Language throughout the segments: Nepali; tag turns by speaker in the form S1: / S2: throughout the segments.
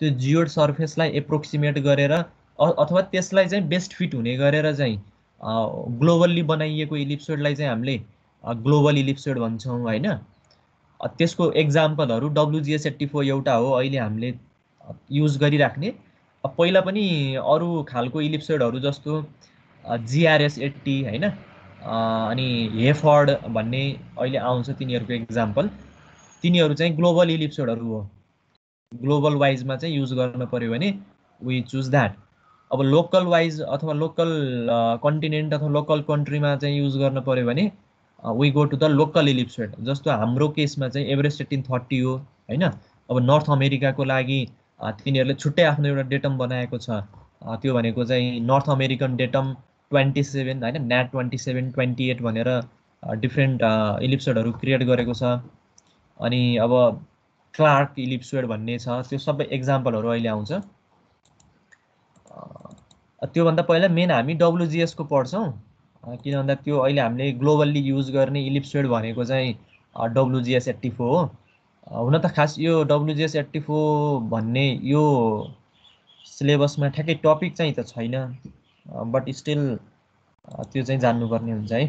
S1: त्यो जियोड सर्फेसलाई एप्रोक्सिमेट गरेर अथवा त्यसलाई चाहिँ बेस्ट फिट हुने गरेर चाहिँ ग्लोबल्ली बनाइएको इलिप्सोडलाई चाहिँ हामीले ग्लोबल इलिप्सोड भन्छौँ होइन? त्यसको एक्जाम्पलहरू डब्लुजिएस एट्टी फोर एउटा हो अहिले हामीले युज गरिराख्ने। पहिला पनि अरू खालको इलिप्सोडहरू जस्तो जिआरएस एट्टी होइन? अनि हेफर्ड भन्ने अहिले आउँछ तिनीहरूको एक्जाम्पल। तिनीहरू चाहिँ ग्लोबल इलिप्सोडहरू हो। ग्लोबल वाइजमा चाहिँ युज गर्न पऱ्यो भने वी चुज द्याट अब लोकल वाइज अथवा लोकल कन्टिनेन्ट अथवा लोकल कन्ट्रीमा चाहिँ युज गर्न पऱ्यो भने we go to the local ellipsoid जस्तो हाम्रो केसमा चाहिँ एभरेस्ट एटिन थर्टी हो होइन? अब नर्थ अमेरिकाको लागि तिनीहरूले छुट्टै आफ्नो एउटा डेटम बनाएको छ। त्यो भनेको चाहिँ north American datum twenty seven होइन? NAD twenty seven twenty eight भनेर डिफ्रेन्ट इलिप्सोडहरू क्रिएट गरेको छ। अनि अब क्लार्क इलिप्सोड भन्ने छ। त्यो सबै एक्जाम्पलहरू अहिले आउँछ। त्योभन्दा पहिला मेन हामी डब्लुजिएसको पढ्छौँ। किन भन्दा त्यो अहिले हामीले ग्लोबल्ली युज गर्ने इलिप्सोड भनेको चाहिँ डब्लुजिएस एट्टी फोर हो। हुन त खास यो डब्लुजिएस एट्टी फोर भन्ने यो सिलेबसमा ठ्याक्कै टपिक चाहिँ त छैन। बट स्टिल त्यो चाहिँ जान्नुपर्ने हुन्छ है।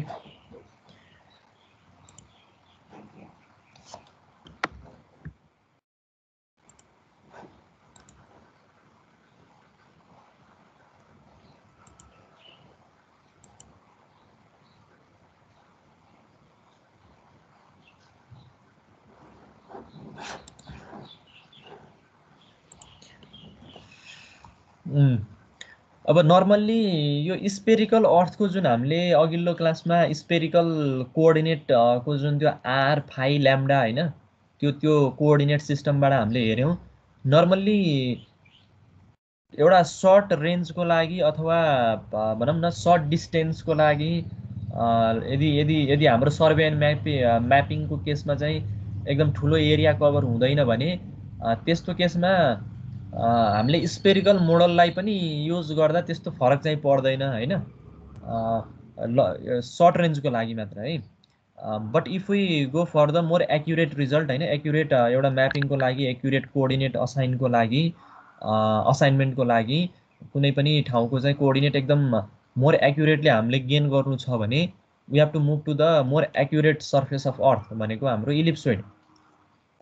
S1: अब नर्मल्ली यो स्पेरिकल अर्थको जुन हामीले अघिल्लो क्लासमा स्पेरिकल कोअर्डिनेटको जुन त्यो आर फाइ ल्याम्डा होइन त्यो त्यो कोअर्डिनेट सिस्टमबाट हामीले हेऱ्यौँ। नर्मल्ली एउटा सर्ट रेन्जको लागि अथवा भनौँ न सर्ट डिस्टेन्सको लागि यदि यदि यदि हाम्रो सर्वे एन्ड म्यापि म्यापिङको केसमा चाहिँ एकदम ठुलो एरिया कभर हुँदैन भने त्यस्तो केसमा हामीले स्पेरिकल मोडललाई पनि युज गर्दा त्यस्तो फरक चाहिँ पर्दैन होइन? ल सर्ट रेन्जको लागि मात्र है? But if we go for the more accurate result होइन? एक्युरेट एउटा म्यापिङको लागि एक्युरेट कोअर्डिनेट असाइनको लागि असाइनमेन्टको लागि कुनै पनि ठाउँको चाहिँ कोअर्डिनेट एकदम मोर एक्युरेटली हामीले गेन गर्नु छ भने we have to move to the more accurate surface of earth भनेको हाम्रो इलिप्सोइड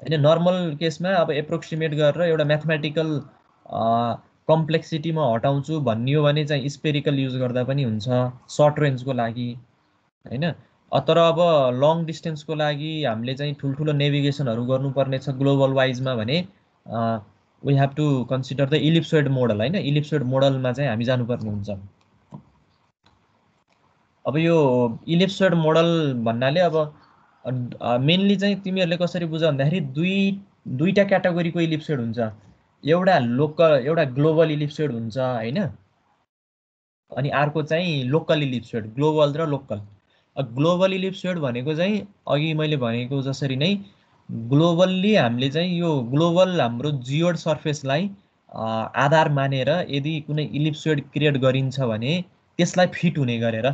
S1: होइन नर्मल केसमा अब एप्रोक्सिमेट गरेर एउटा म्याथमेटिकल कम्प्लेक्सिटी म हटाउँछु भनियो भने चाहिँ स्पेरिकल युज गर्दा पनि हुन्छ सर्ट रेन्जको लागि होइन? तर अब लङ डिस्टेन्सको लागि हामीले चाहिँ ठुल्ठुलो नेभिगेसनहरू गर्नुपर्ने छ ग्लोबल वाइजमा भने we have to consider the ellipsoid model होइन? इलिप्सोइड मोडलमा चाहिँ हामी जानुपर्ने हुन्छ। अब यो इलिप्सोइड मोडल भन्नाले अब मेनली चाहिँ तिमीहरूले कसरी बुझ भन्दाखेरि दुई दुईवटा क्याटेगोरीको इलिप्सोड हुन्छ। एउटा लोकल एउटा ग्लोबल इलिप्सोड हुन्छ होइन? अनि अर्को चाहिँ लोकल इलिप्सोड ग्लोबल र लोकल ग्लोबल इलिप्सोड भनेको चाहिँ अघि मैले भनेको जसरी नै ग्लोबल्ली हामीले चाहिँ यो ग्लोबल हाम्रो जियोड सर्फेसलाई आधार मानेर यदि कुनै इलिप्सोड क्रिएट गरिन्छ भने त्यसलाई फिट हुने गरेर।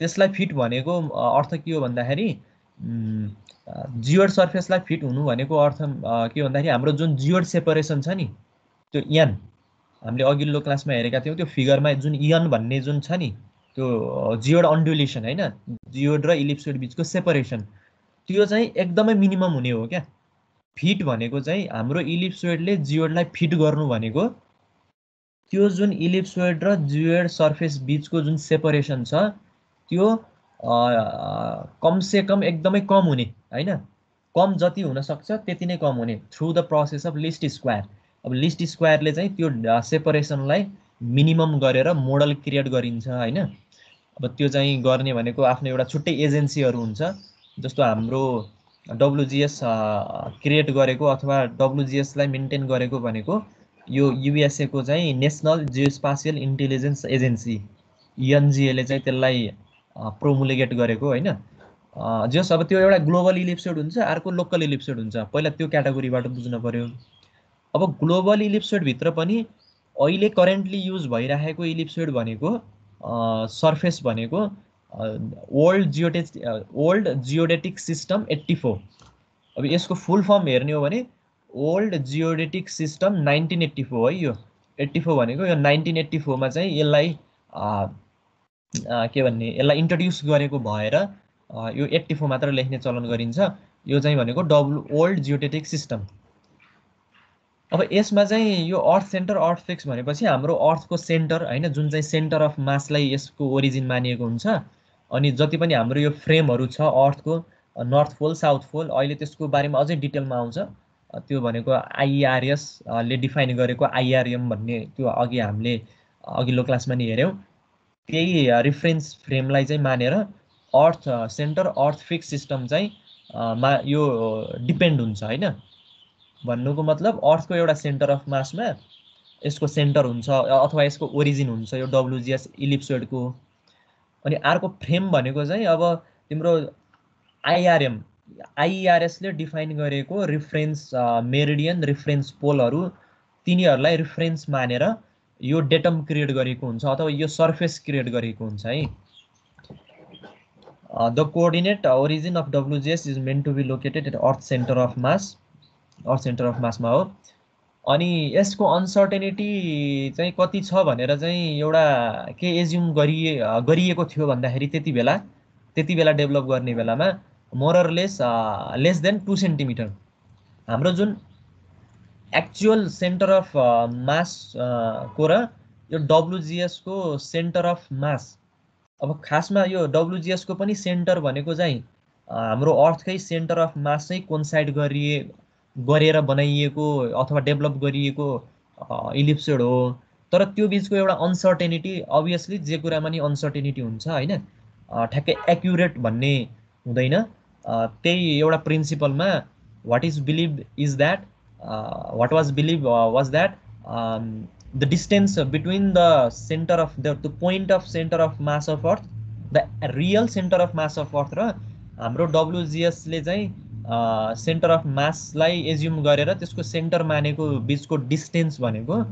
S1: त्यसलाई फिट भनेको अर्थ के हो भन्दाखेरि जियोड सर्फेसलाई फिट हुनु भनेको अर्थ के भन्दाखेरि हाम्रो जुन जियोड सेपरेसन छ नि त्यो यन हामीले अघिल्लो क्लासमा हेरेका थियौँ त्यो फिगरमा जुन यन भन्ने जुन छ नि त्यो जियोड अन्डुलेसन होइन जियोड र इलिप्सोड बिचको सेपरेसन त्यो चाहिँ एकदमै मिनिमम हुने हो क्या। फिट भनेको चाहिँ हाम्रो इलिप्सोइडले जियोडलाई फिट गर्नु भनेको त्यो जुन इलिप्सोइड र जियोड सर्फेस बिचको जुन सेपरेसन छ त्यो कमसे कम एकदमै कम हुने होइन? कम जति हुनसक्छ त्यति नै कम हुने through the process of least square अब लिस्ट स्क्वायरले चाहिँ त्यो सेपरेसनलाई मिनिमम गरेर मोडल क्रिएट गरिन्छ होइन? अब त्यो चाहिँ गर्ने भनेको आफ्नो एउटा छुट्टै एजेन्सीहरू हुन्छ जस्तो हाम्रो डब्लुजिएस क्रिएट गरेको अथवा डब्लुजिएसलाई मेन्टेन गरेको भनेको यो युएसएको चाहिँ नेसनल जियोस्पासियल इन्टेलिजेन्स एजेन्सी युएनजिएले चाहिँ त्यसलाई प्रोमुलेगेट गरेको होइन? जस अब त्यो एउटा ग्लोबल इलिप्सोड हुन्छ अर्को लोकल इलिप्सोड हुन्छ। पहिला त्यो क्याटेगोरीबाट बुझ्नु पऱ्यो अब ग्लोबल इलिप्सोडभित्र पनि अहिले करेन्टली युज भइरहेको इलिप्सोड भनेको सर्फेस भनेको old जियोटे world geodetic system eighty four अब यसको फुल फर्म हेर्ने हो भने world geodetic system nineteen eighty four है यो। एट्टी फोर भनेको यो नाइन्टिन एट्टी फोरमा चाहिँ यसलाई के भन्ने यसलाई इन्ट्रोड्युस गरेको भएर यो एट्टी फोर मात्र लेख्ने चलन गरिन्छ। यो चाहिँ भनेको डब्लु ओल्ड जियोटेटिक सिस्टम अब यसमा चाहिँ यो अर्थ सेन्टर अर्थ फिक्स भनेपछि हाम्रो अर्थको सेन्टर होइन जुन चाहिँ सेन्टर अफ मासलाई यसको ओरिजिन मानिएको हुन्छ अनि जति पनि हाम्रो यो फ्रेमहरू छ अर्थको नर्थ पोल साउथ पोल अहिले त्यसको बारेमा अझै डिटेलमा आउँछ। त्यो भनेको आइआरएसले डिफाइन गरेको आइआरएम भन्ने त्यो अघि हामीले अघिल्लो क्लासमा नि हेऱ्यौँ। त्यही रिफरेन्स फ्रेमलाई चाहिँ मानेर earth centre earth fix system चाहिँ मा यो डिपेन्ड हुन्छ होइन? भन्नुको मतलब अर्थको एउटा सेन्टर अफ मासमा यसको सेन्टर हुन्छ अथवा यसको ओरिजिन हुन्छ यो डब्लुजिएस इलिप्सोइडको अनि अर्को फ्रेम भनेको चाहिँ अब तिम्रो आइआरएम आइआरएसले डिफाइन गरेको रिफरेन्स मेरिडियन रिफरेन्स पोलहरू तिनीहरूलाई रिफरेन्स मानेर यो डेटम क्रिएट गरेको हुन्छ अथवा यो सर्फेस क्रिएट गरेको हुन्छ है। The coordinate origin of WGS is meant to be located at earth centre of mass earth centre of मासमा हो। अनि यसको अनसर्टेनिटी चाहिँ कति छ भनेर चाहिँ एउटा के एज्युम गरिए गरिएको थियो भन्दाखेरि त्यति बेला त्यति बेला डेभलप गर्ने बेलामा more or less less than two centimetre हाम्रो जुन एक्चुअल सेन्टर अफ मास को र यो डब्लुजिएसको सेन्टर अफ मास अब खासमा यो डब्लुजिएसको पनि सेन्टर भनेको चाहिँ हाम्रो अर्थकै सेन्टर अफ मास चाहिँ कोन्साइड गरिए गरेर बनाइएको अथवा डेभलप गरिएको इलिप्सोड हो। तर त्यो बिचको एउटा अनसर्टेनिटी अभियसली जे कुरामा नि अनसर्टेनिटी हुन्छ होइन ठ्याक्कै एक्युरेट भन्ने हुँदैन। त्यही एउटा प्रिन्सिपलमा what is believe is that what was believe was that the distance between the centre of the the point of centre of mass of earth the real centre of mass of earth र हाम्रो डब्लुजिएसले चाहिँ सेन्टर अफ मासलाई एज्युम गरेर त्यसको सेन्टर मानेको बिचको डिस्टेन्स भनेको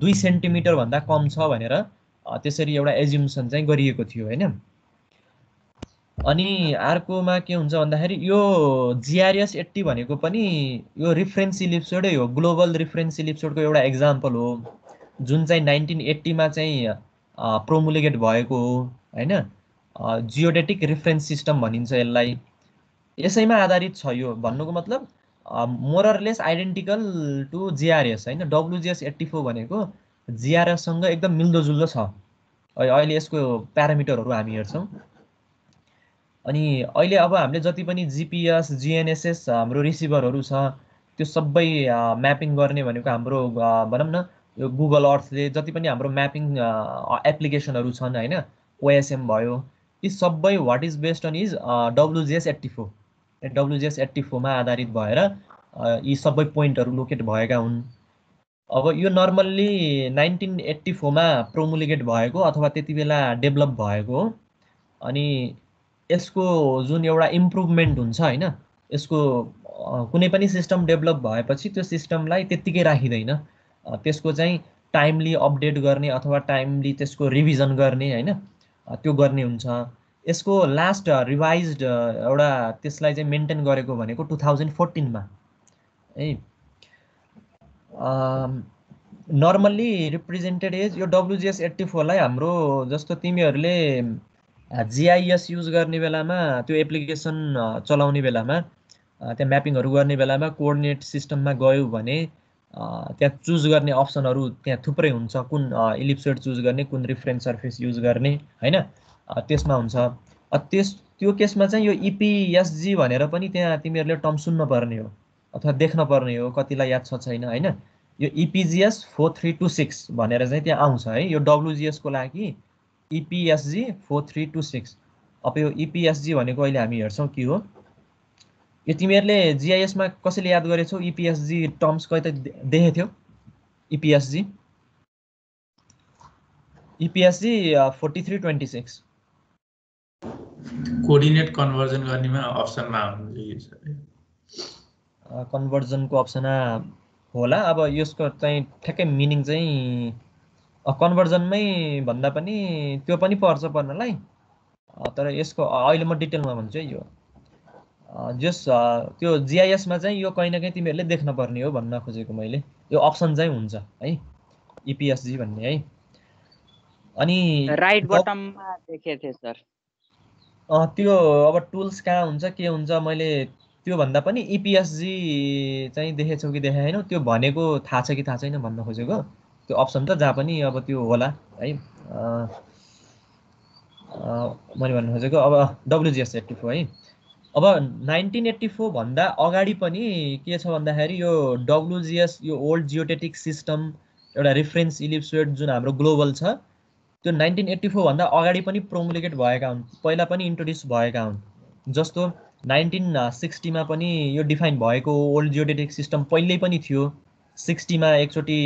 S1: दुई सेन्टिमिटरभन्दा कम छ भनेर त्यसरी एउटा एज्युम्सन चाहिँ गरिएको थियो होइन? अनि अर्कोमा के हुन्छ भन्दाखेरि यो जिआरएस एट्टी भनेको पनि यो रिफरेन्स इलिप्सोडै हो ग्लोबल रिफरेन्स इलिप्सोडको एउटा इक्जाम्पल हो। जुन चाहिँ नाइन्टिन एट्टीमा चाहिँ प्रोमुलिगेट भएको हो होइन? जियोडेटिक रिफरेन्स सिस्टम भनिन्छ यसलाई। यसैमा आधारित छ यो। भन्नुको मतलब मोररलेस आइडेन्टिकल टु जिआरएस होइन? डब्लुजिएस एट्टी फोर भनेको जिआरएससँग एकदम मिल्दोजुल्दो छ। अहिले यसको प्यारामिटरहरू हामी हेर्छौँ। अनि अहिले अब हामीले जति पनि जिपिएस जिएनएसएस हाम्रो रिसिभरहरू छ त्यो सबै म्यापिङ गर्ने भनेको हाम्रो भनौँ न यो गुगल अर्थले जति पनि हाम्रो म्यापिङ एप्लिकेसनहरू छन् होइन ओएसएम भयो यी सबै what is based on is WGS eighty four WGS eighty फोरमा आधारित भएर यी सबै पोइन्टहरू लोकेट भएका हुन्। अब यो नर्मल्ली नाइन्टिन एट्टी फोरमा प्रोमुलिगेट भएको अथवा त्यति बेला डेभलप भएको हो। अनि यसको जुन एउटा इम्प्रुभमेन्ट हुन्छ होइन यसको कुनै पनि सिस्टम डेभलप भएपछि त्यो सिस्टमलाई त्यत्तिकै राखिँदैन। त्यसको चाहिँ टाइमली अपडेट गर्ने अथवा टाइमली त्यसको रिभिजन गर्ने होइन त्यो गर्ने हुन्छ। यसको लास्ट रिभाइज एउटा त्यसलाई चाहिँ मेन्टेन गरेको भनेको टु थाउजन्ड फोर्टिनमा है। नर्मल्ली रिप्रेजेन्टेड एज यो डब्लुजिएस एट्टी फोरलाई हाम्रो जस्तो तिमीहरूले जिआइएस युज गर्ने बेलामा त्यो एप्लिकेसन चलाउने बेलामा त्यहाँ म्यापिङहरू गर्ने बेलामा कोअर्डिनेट सिस्टममा गयो भने त्यहाँ चुज गर्ने अप्सनहरू त्यहाँ थुप्रै हुन्छ। कुन इलिप्सोड चुज गर्ने कुन रिफरेन्स सर्फेस युज गर्ने होइन? त्यसमा हुन्छ। त्यस त्यो केसमा चाहिँ यो इपिएसजी भनेर पनि त्यहाँ तिमीहरूले टर्म सुन्न पर्ने हो अथवा देख्न पर्ने हो कतिलाई याद छ छैन होइन? यो EPGS four three two six भनेर चाहिँ त्यहाँ आउँछ है। यो डब्लुजिएसको लागि EPSG four three two six. अब यो इपिएसजी भनेको अहिले हामी हेर्छौँ के हो। यो तिमीहरूले जिआइएसमा कसैले याद गरेछौ? इपिएसजी टर्म्स कहिले देखेको थियो? EPSG EPSG forty three twenty six
S2: coordinate conversion गर्नेमा अप्सनमा
S1: कन्भर्जनको अप्सनमा होला। अब यसको चाहिँ ठ्याक्कै मिनिङ चाहिँ कन्भर्जनमै भन्दा पनि त्यो पनि पर्छ पर्नलाई तर यसको अहिले म डिटेलमा भन्छु है यो। जस त्यो जिआइएसमा चाहिँ यो कहीँ न कहीँ तिमीहरूले देख्न पर्ने हो भन्न खोजेको मैले। यो अप्सन चाहिँ हुन्छ है इपिएसजी भन्ने है। अनि
S3: राइट बटममा देखेको थिएँ सर।
S1: त्यो अब टुल्स कहाँ हुन्छ के हुन्छ मैले त्योभन्दा पनि इपिएसजी चाहिँ देखेछौ कि देखाएन। त्यो भनेको थाहा छ कि थाहा छैन भन्न खोजेको। त्यो अप्सन त जहाँ पनि अब त्यो होला है मैले भन्नु खोजेको अब डब्लुजिएस एट्टी फोर है। अब नाइन्टिन एट्टी फोरभन्दा अगाडि पनि के छ भन्दाखेरि यो डब्लुजिएस यो ओल्ड जियोटेटिक सिस्टम एउटा रिफरेन्स इलिप्सवेट जुन हाम्रो ग्लोबल छ त्यो नाइन्टिन एट्टी फोरभन्दा अगाडि पनि प्रोमुलिकेट भएका हुन् पहिला पनि इन्ट्रोड्युस भएका हुन्। जस्तो नाइन्टिन सिक्सटीमा पनि यो डिफाइन भएको ओल्ड जियोडेटिक सिस्टम पहिल्यै पनि थियो सिक्सटीमा एकचोटि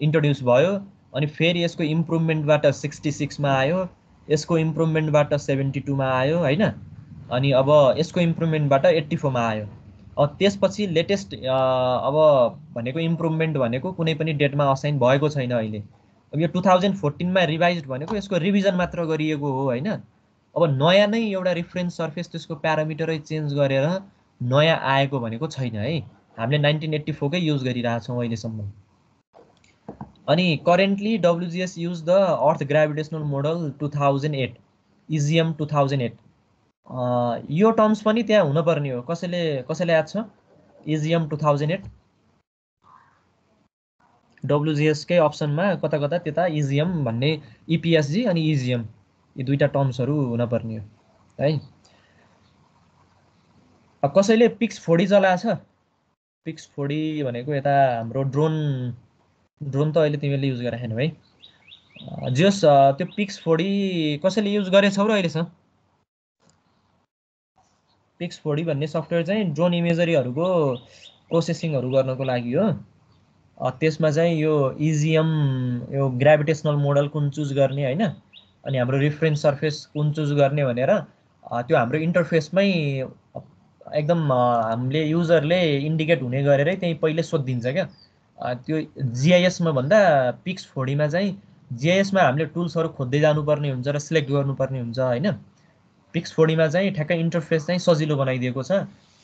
S1: इन्ट्रोड्युस भयो अनि फेरि यसको इम्प्रुभमेन्टबाट सिक्सटी सिक्समा आयो यसको इम्प्रुभमेन्टबाट सेभेन्टी टूमा आयो होइन? अनि अब यसको इम्प्रुभमेन्टबाट एट्टी फोरमा आयो। त्यसपछि लेटेस्ट अब भनेको इम्प्रुभमेन्ट भनेको कुनै पनि डेटमा असाइन भएको छैन अहिले। अब यो टु थाउजन्ड फोर्टिनमा रिभाइज भनेको यसको रिभिजन मात्र गरिएको हो होइन? अब नयाँ नै एउटा रिफरेन्स सर्फेस त्यसको प्यारामिटरै चेन्ज गरेर नयाँ आएको भनेको छैन है। हामीले नाइन्टिन एट्टी फोरकै युज गरिरहेछौँ अहिलेसम्म। अनि currently WGS use the earth gravitational model two thousand eight EGM two thousand eight यो टर्म्स पनि त्यहाँ हुनपर्ने हो। कसैले कसैले याद छ? इजिएम टु थाउजन्ड एट डब्लुजिएसकै अप्सनमा कता कता त्यता इजिएम भन्ने इपिएसजी अनि इजिएम यी दुईवटा टर्म्सहरू हुनपर्ने हो है? कसैले पिक्स फोडी छ? पिक्स फोडी भनेको यता हाम्रो ड्रोन ड्रोन त अहिले तिमीले युज गरेर छैन है जस त्यो पिक्स फोडी कसैले युज गरेछौ र अहिलेसम्म? पिक्स फोडी भन्ने सफ्टवेयर चाहिँ ड्रोन इमेजरीहरूको प्रोसेसिङहरू गर्नको लागि हो। त्यसमा चाहिँ यो इजिएम यो ग्राभिटेसनल मोडल कुन चुज गर्ने होइन? अनि हाम्रो रिफरेन्स सर्फेस कुन चुज गर्ने भनेर त्यो हाम्रो इन्टरफेसमै एकदम हामीले युजरले इन्डिकेट हुने गरेरै त्यहीँ पहिले सोधिदिन्छ क्या। त्यो जिआइएसमा भन्दा पिक्स फोडीमा चाहिँ जिआइएसमा हामीले टुल्सहरू खोज्दै जानुपर्ने हुन्छ र सिलेक्ट गर्नुपर्ने हुन्छ होइन? पिक्स फोडीमा चाहिँ ठ्याक्कै इन्टरफेस चाहिँ सजिलो बनाइदिएको छ।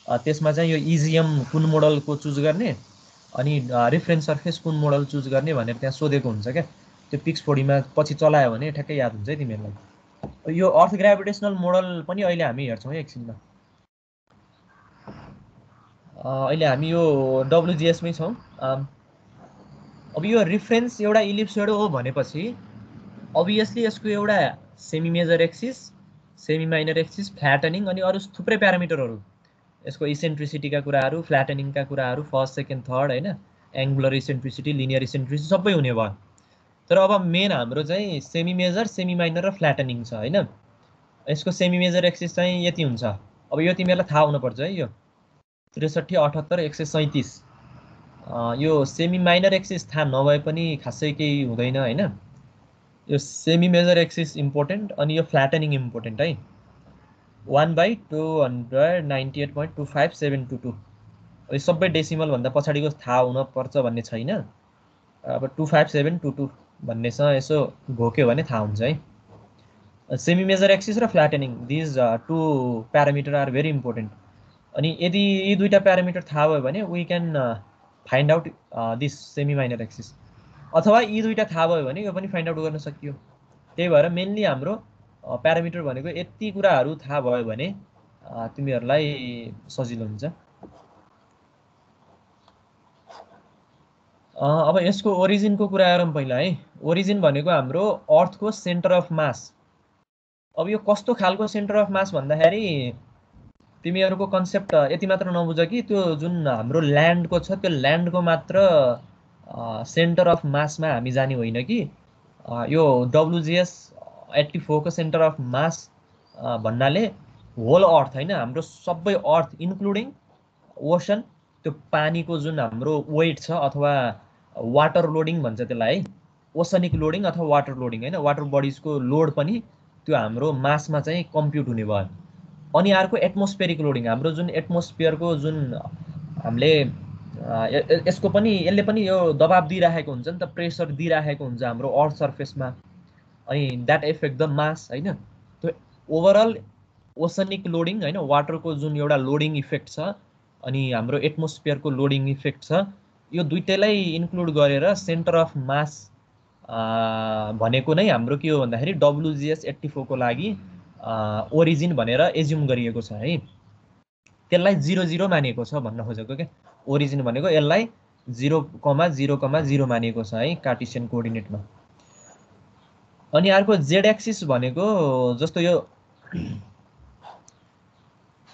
S1: त्यसमा चाहिँ यो इजिएम कुन मोडलको चुज गर्ने अनि रिफरेन्स सर्फेस कुन मोडल चुज गर्ने भनेर त्यहाँ सोधेको हुन्छ क्या। त्यो पिक्स फोडीमा पछि चलायो भने ठ्याक्कै याद हुन्छ है तिमीहरूलाई। यो अर्थ ग्राभिटेसनल मोडल पनि अहिले हामी हेर्छौँ है एकछिनमा। अहिले हामी यो डब्लुजिएसमै छौँ। अब यो रिफरेन्स एउटा इलिप्सोड हो भनेपछि अभियसली यसको एउटा semi major axis semi minor axis flattening अनि अरू थुप्रै प्यारामिटरहरू यसको इसेन्ट्रिसिटीका कुराहरू फ्ल्याटनिङका कुराहरू फर्स्ट सेकेन्ड थर्ड होइन? एङ्गुलर इसेन्ट्रिसिटी लिनियर इसेन्ट्रिसिटी सबै हुने भयो। तर अब मेन हाम्रो चाहिँ सेमी मेजर सेमी माइनर र फ्ल्याटनिङ छ होइन? यसको सेमी मेजर एक्सिस चाहिँ यति हुन्छ। अब यो तिमीहरूलाई थाहा हुनुपर्छ है यो। त्रिसठी अठहत्तर एक सय सैँतिस। यो सेमी माइनर एक्सिस थाहा नभए पनि खासै केही हुँदैन होइन? यो सेमी मेजर एक्सिस इम्पोर्टेन्ट अनि यो फ्ल्याटनिङ इम्पोर्टेन्ट है। One by two hundred ninety eight point two five seven two two यो सबै डेसिमलभन्दा पछाडिको थाहा हुनपर्छ भन्ने छैन। अब two five seven two two भन्नेसँग यसो घोक्यो भने थाहा हुन्छ है। सेमी मेजर एक्सिस र flattening these two parameter are very important अनि यदि यी दुईवटा प्यारामिटर थाहा भयो भने we can find out this semi minor axis अथवा यी दुईवटा थाहा भयो भने यो पनि फाइन्ड आउट गर्न सकियो। त्यही भएर मेनली हाम्रो प्यारामिटर भनेको यति कुराहरू थाहा भयो भने तिमीहरूलाई सजिलो हुन्छ। अब यसको ओरिजिनको कुरा गरौँ पहिला है। ओरिजिन भनेको हाम्रो अर्थको सेन्टर अफ मास अब यो कस्तो खालको सेन्टर अफ मास भन्दाखेरि तिमीहरूको कन्सेप्ट यति मात्र नबुझ कि त्यो जुन हाम्रो ल्यान्डको छ त्यो ल्यान्डको मात्र सेन्टर अफ मासमा हामी जाने होइन कि? यो डब्लुजिएस एट्टी फोरको सेन्टर अफ मास भन्नाले होल अर्थ होइन हाम्रो सबै अर्थ इन्क्लुडिङ ओसन त्यो पानीको जुन हाम्रो वेट छ अथवा वाटर लोडिङ भन्छ त्यसलाई है ओसनिक लोडिङ अथवा वाटर लोडिङ होइन वाटर बडिजको लोड पनि त्यो हाम्रो मासमा चाहिँ कम्प्युट हुने भयो। अनि अर्को एटमोस्फेरिक लोडिङ हाम्रो जुन एटमोस्फियरको जुन हामीले यसको पनि यसले पनि यो दबाब दिइराखेको हुन्छ नि त प्रेसर दिइराखेको हुन्छ हाम्रो अर्थ सर्फेसमा अनि द्याट इफेक्ट द मास होइन? त्यो ओभरअल ओसनिक लोडिङ होइन? वाटरको जुन एउटा लोडिङ इफेक्ट छ अनि हाम्रो एटमोस्फियरको लोडिङ इफेक्ट छ यो दुइटैलाई इन्क्लुड गरेर सेन्टर अफ मास भनेको नै हाम्रो के हो भन्दाखेरि डब्लुजिएस एट्टी फोरको लागि ओरिजिन भनेर एज्युम गरिएको छ है। त्यसलाई जिरो जिरो मानिएको छ भन्न खोजेको क्या ओरिजिन भनेको यसलाई zero comma zero comma zero मानिएको छ है कार्टिसियन कोअर्डिनेटमा अनि अर्को जेड एक्सिस भनेको जस्तो यो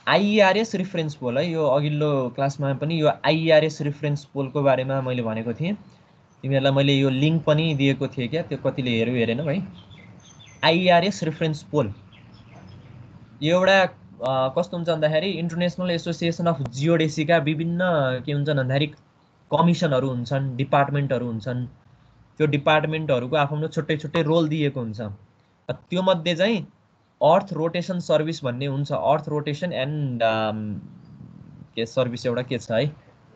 S1: आइआरएस रिफरेन्स पोल है यो अघिल्लो क्लासमा पनि यो आइआरएस रिफरेन्स पोलको बारेमा मैले भनेको थिएँ। तिमीहरूलाई मैले यो लिङ्क पनि दिएको थिएँ क्या त्यो कतिले हेऱ्यो हेरेनौ है आइआरएस रिफरेन्स पोल यो एउटा कस्तो हुन्छ भन्दाखेरि इन्टरनेसनल एसोसिएसन अफ जियोडेसीका विभिन्न के हुन्छन् भन्दाखेरि कमिसनहरू हुन्छन् डिपार्टमेन्टहरू हुन्छन्। त्यो डिपार्टमेन्टहरूको आफ्नो छुट्टै छुट्टै रोल दिएको हुन्छ। त्यो मध्ये चाहिँ अर्थ रोटेसन सर्भिस भन्ने हुन्छ। अर्थ रोटेसन एन्ड के सर्भिस एउटा के छ है?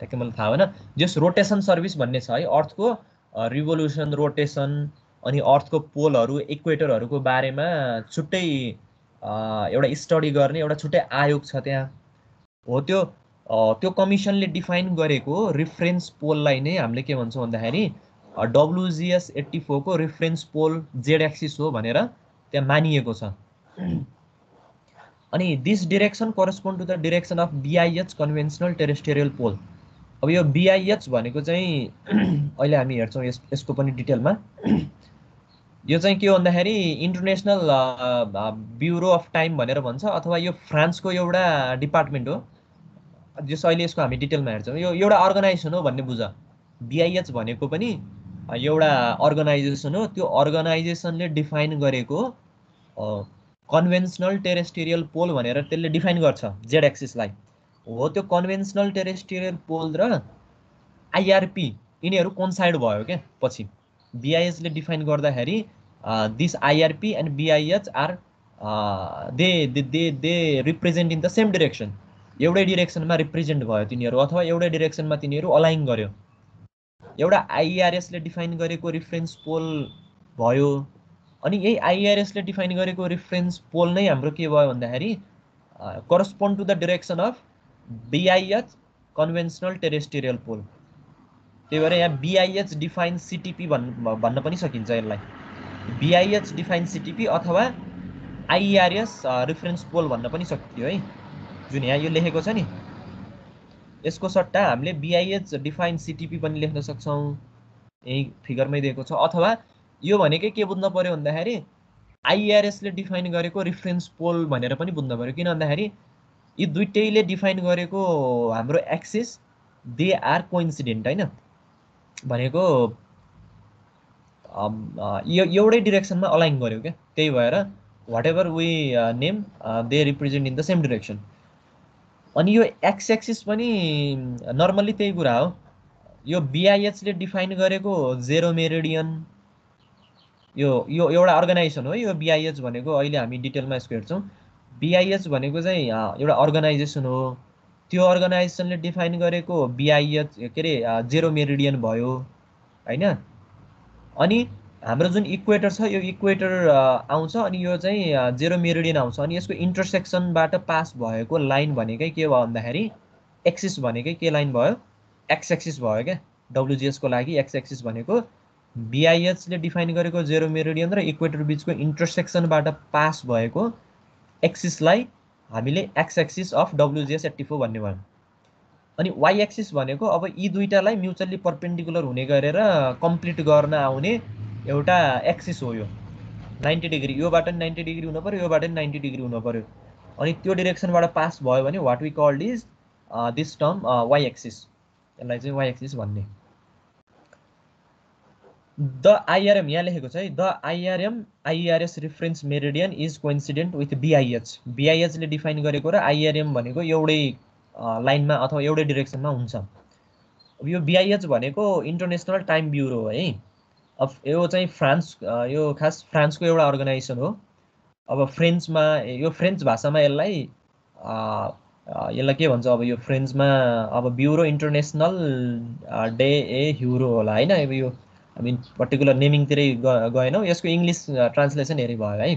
S1: ठ्याक्कै मलाई थाहा भएन। जस रोटेसन सर्भिस भन्ने छ है अर्थको रिभोल्युसन रोटेसन अनि अर्थको पोलहरू इक्वेटरहरूको बारेमा छुट्टै एउटा स्टडी गर्ने एउटा छुट्टै आयोग छ त्यहाँ। हो त्यो त्यो कमिसनले डिफाइन गरेको रिफरेन्स पोललाई नै हामीले के भन्छौँ भन्दाखेरि डब्लुजिएस एट्टी फोरको रिफरेन्स पोल जेड एक्सिस हो भनेर त्यहाँ मानिएको छ। अनि this direction correspond to the direction of BIH conventional terrestrial pole अब यो बिआइएच भनेको चाहिँ अहिले हामी हेर्छौँ यस यसको पनि डिटेलमा यो चाहिँ के भन्दाखेरि इन्टरनेसनल ब्युरो अफ टाइम भनेर भन्छ अथवा यो फ्रान्सको एउटा डिपार्टमेन्ट हो। जस अहिले यसको हामी डिटेलमा हेर्छौँ। यो एउटा अर्गनाइजेसन हो भन्ने बुझ। बिआइएच भनेको पनि एउटा अर्गनाइजेसन हो। त्यो अर्गनाइजेसनले डिफाइन गरेको कन्भेन्सनल टेरेस्टेरियल पोल भनेर त्यसले डिफाइन गर्छ जेड एक्सिसलाई। हो त्यो कन्भेन्सनल टेरेस्टेरियल पोल र आइआरपी यिनीहरू कोन्साइड भयो क्या? पछि। बिआइएचले डिफाइन गर्दाखेरि this IRP and BIH are they they they represent in the same direction एउटै डिरेक्सनमा रिप्रेजेन्ट भयो तिनीहरू अथवा एउटै डिरेक्सनमा तिनीहरू अलाइन गर्यो। एउटा आइआरएसले डिफाइन गरेको रिफरेन्स पोल भयो। अनि यही आइआरएसले डिफाइन गरेको रिफरेन्स पोल नै हाम्रो के भयो भन्दाखेरि correspond to the direction of BIH conventional terrestrial pole त्यही भएर यहाँ बिआइएच डिफाइन सिटिपी भन् भन्न पनि सकिन्छ यसलाई। बिआइएच डिफाइन सिटिपी अथवा आइआरएस रिफरेन्स पोल भन्न पनि सकियो है। जुन यहाँ यो लेखेको छ नि। यसको सट्टा हामीले बिआइएच डिफाइन सिटिपी पनि लेख्न सक्छौँ। यही फिगरमै दिएको छ। अथवा यो भनेकै के बुझ्नु पऱ्यो भन्दाखेरि आइआरएसले डिफाइन गरेको रिफरेन्स पोल भनेर पनि बुझ्नु पऱ्यो किन भन्दाखेरि यी दुइटैले डिफाइन गरेको हाम्रो एक्सिस दे आर कोइन्सिडेन्ट होइन? भनेको एउटै डिरेक्सनमा अलाइन गर्यो क्या? त्यही भएर whatever we name they represent in the same direction अनि यो एक्स एक्सिस पनि नर्मल्ली त्यही कुरा हो। यो बिआइएचले डिफाइन गरेको जेरो मेरिडियन यो यो एउटा अर्गनाइजेसन हो यो बिआइएच भनेको अहिले हामी डिटेलमा यसको हेर्छौँ। बिआइएच भनेको चाहिँ एउटा अर्गनाइजेसन हो। त्यो अर्गनाइजेसनले डिफाइन गरेको बिआइएच के अरे जेरो मेरिडियन भयो होइन? अनि हाम्रो जुन इक्वेटर छ यो इक्वेटर आउँछ अनि यो चाहिँ जेरो मेरिडियन आउँछ अनि यसको इन्टरसेक्सनबाट पास भएको लाइन भनेकै के भयो भन्दाखेरि एक्सिस भनेकै के लाइन भयो? एक्स एक्सिस भयो क्या। डब्लुजिएसको लागि एक्स एक्सिस भनेको बिआइएचले डिफाइन गरेको जेरो मेरिडियन र इक्वेटर बिचको इन्टरसेक्सनबाट पास भएको एक्सिसलाई हामीले X axis of WGS eighty four भन्ने भयो अनि वाइ एक्सिस भनेको अब यी दुइटालाई म्युचुअली पर्पेन्डिकुलर हुने गरेर कम्प्लिट गर्न आउने एउटा एक्सिस हो यो। नाइन्टी डिग्री योबाट पनि नाइन्टी डिग्री हुनु पऱ्यो योबाट पनि नाइन्टी डिग्री हुनु पऱ्यो अनि त्यो डिरेक्सनबाट पास भयो भने what we called is this term Y axis यसलाई चाहिँ वाइ एक्सिस भन्ने। द आइआरएम यहाँ लेखेको छ है। The IRM IRS reference meridian is coincident with BIH बिआइएचले define गरेको र आइआरएम भनेको एउटै लाइनमा अथवा एउटै डिरेक्सनमा हुन्छ। अब यो बिआइएच भनेको इन्टरनेसनल टाइम ब्युरो हो अब यो चाहिँ फ्रान्स यो खास फ्रान्सको एउटा अर्गनाइजेसन हो। अब फ्रेन्चमा यो फ्रेन्च भाषामा यसलाई यसलाई के भन्छ अब यो फ्रेन्चमा अब ब्युरो इन्टरनेसनल डे ए ह्युरो होला होइन। अब यो हामी पर्टिकुलर नेमिङतिरै गएनौँ। यसको इङ्ग्लिस ट्रान्सलेसन हेरे भयो है।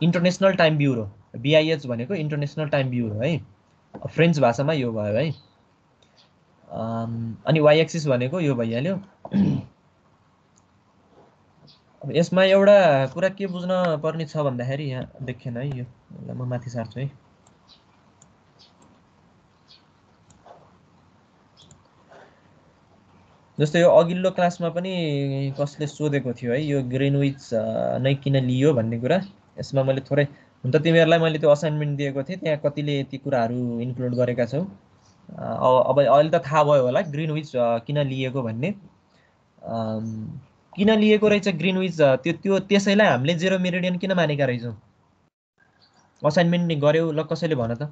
S1: इन्टरनेसनल टाइम ब्युरो बिआइएच भनेको इन्टरनेसनल टाइम हो है। फ्रेन्च भाषामा यो भयो है। अनि वाइ एक्सिस भनेको यो भइहाल्यो। यसमा एउटा कुरा के बुझ्न पर्ने छ भन्दाखेरि यहाँ देखेन है यो। म माथि सार्छु है। जस्तै यो अघिल्लो क्लासमा पनि कसले सोधेको थियो है यो ग्रेनविच नै किन लियो भन्ने कुरा। यसमा मैले थोरै हुन त तिमीहरूलाई मैले त्यो असाइनमेन्ट दिएको थिएँ त्यहाँ कतिले ती कुराहरू इन्क्लुड गरेका छौ। अब अहिले त थाहा भयो होला ग्रिनविच किन लिएको भन्ने। किन लिएको रहेछ ग्रिनविच त्यो त्यो त्यसैलाई हामीले जेरो मेरिडियन किन मानेका रहेछौँ? असाइनमेन्ट गऱ्यौ ल कसैले भन त।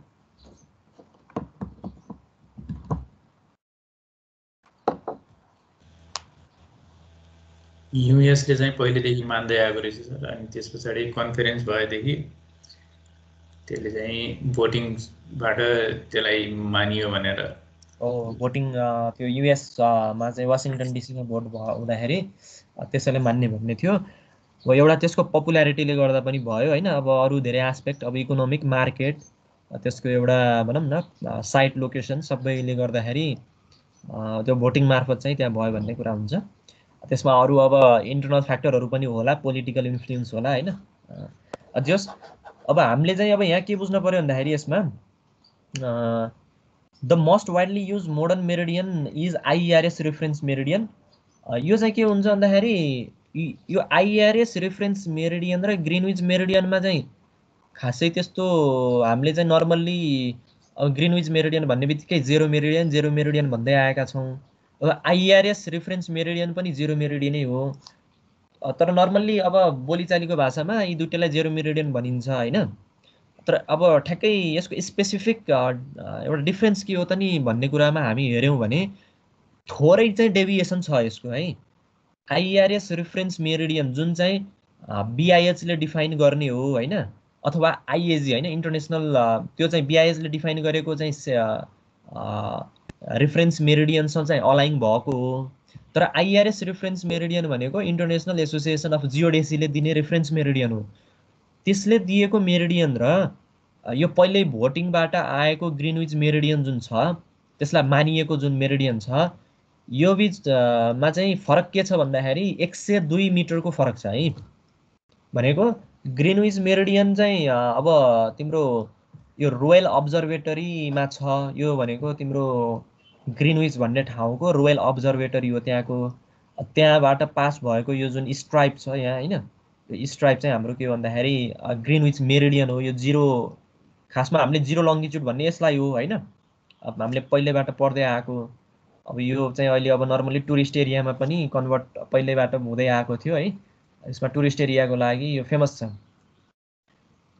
S2: युएसले चाहिँ पहिलेदेखि मान्दै आएको रहेछ सर अनि त्यस पछाडि कन्फरेन्स भएदेखि त्यसले चाहिँ भोटिङबाट त्यसलाई मानियो भनेर।
S1: हो भोटिङ त्यो युएसमा चाहिँ वासिङटन डिसीमा भोट भयो हुँदाखेरि त्यसैले मान्ने भन्ने थियो। अब एउटा त्यसको पपुल्यारिटीले गर्दा पनि भयो होइन? अब अरू धेरै एस्पेक्ट अब इकोनोमिक मार्केट त्यसको एउटा भनौँ न साइट लोकेसन सबैले गर्दाखेरि त्यो भोटिङ मार्फत चाहिँ त्यहाँ भयो भन्ने कुरा हुन्छ। त्यसमा अरू अब इन्टरनल फ्याक्टरहरू पनि होला पोलिटिकल इन्फ्लुएन्स होला होइन? जस अब हामीले चाहिँ अब यहाँ के बुझ्नु पऱ्यो भन्दाखेरि यसमा the most widely use modern meridian is IRS reference meridian यो चाहिँ के हुन्छ भन्दाखेरि यो आइआरएस रेफरेन्स मेरिडियन र ग्रिनविच मेरिडियनमा चाहिँ खासै त्यस्तो हामीले चाहिँ नर्मल्ली अब ग्रिनविच मेरिडियन भन्ने बित्तिकै जेरो मेरिडियन जेरो मेरिडियन भन्दै आएका छौँ। अब आइआरएस रेफरेन्स मेरिडियन पनि जेरो मेरिडियनै हो। तर नर्मल्ली अब बोलीचालीको भाषामा यी दुइटैलाई जेरो मेरिडियन भनिन्छ होइन? तर अब ठ्याक्कै यसको स्पेसिफिक एउटा डिफ्रेन्स के हो त नि भन्ने कुरामा हामी हेऱ्यौँ भने थोरै चाहिँ डेभिएसन छ यसको है? आइआरएस रेफरेन्स मेरिडियन जुन चाहिँ बिआइएचले डिफाइन गर्ने हो होइन? अथवा आइएजी होइन? इन्टरनेसनल त्यो चाहिँ बिआइएचले डिफाइन गरेको चाहिँ रिफरेन्स मेरिडियनसँग चाहिँ अलाइङ भएको हो। तर आइआरएस रिफरेन्स मेरिडियन भनेको इन्टरनेसनल एसोसिएसन अफ जियोडेसीले दिने रिफरेन्स मेरिडियन हो। त्यसले दिएको मेरिडियन र यो पहिल्यै भोटिङबाट आएको ग्रिनविच मेरिडियन जुन छ त्यसलाई मानिएको जुन मेरिडियन छ यो बिचमा चाहिँ फरक के छ भन्दाखेरि एक सय दुई मिटरको फरक छ है। भनेको ग्रिनविच मेरिडियन चाहिँ अब तिम्रो यो रोयल अब्जर्भेटरीमा छ यो भनेको तिम्रो ग्रिनविच भन्ने ठाउँको रोयल अब्जर्भेटरी हो त्यहाँको त्यहाँबाट पास भएको यो जुन स्ट्राइप छ यहाँ होइन? स्ट्राइप चाहिँ हाम्रो के भन्दाखेरि ग्रिनविच मेरिडियन हो यो जिरो खासमा हामीले जिरो लङ्गिच्युड भन्ने यसलाई हो होइन? अब हामीले पहिल्यैबाट पढ्दै आएको अब यो चाहिँ अहिले अब नर्मली टुरिस्ट एरियामा पनि कन्भर्ट पहिल्यैबाट हुँदै आएको थियो है? यसमा टुरिस्ट एरियाको लागि यो फेमस छ।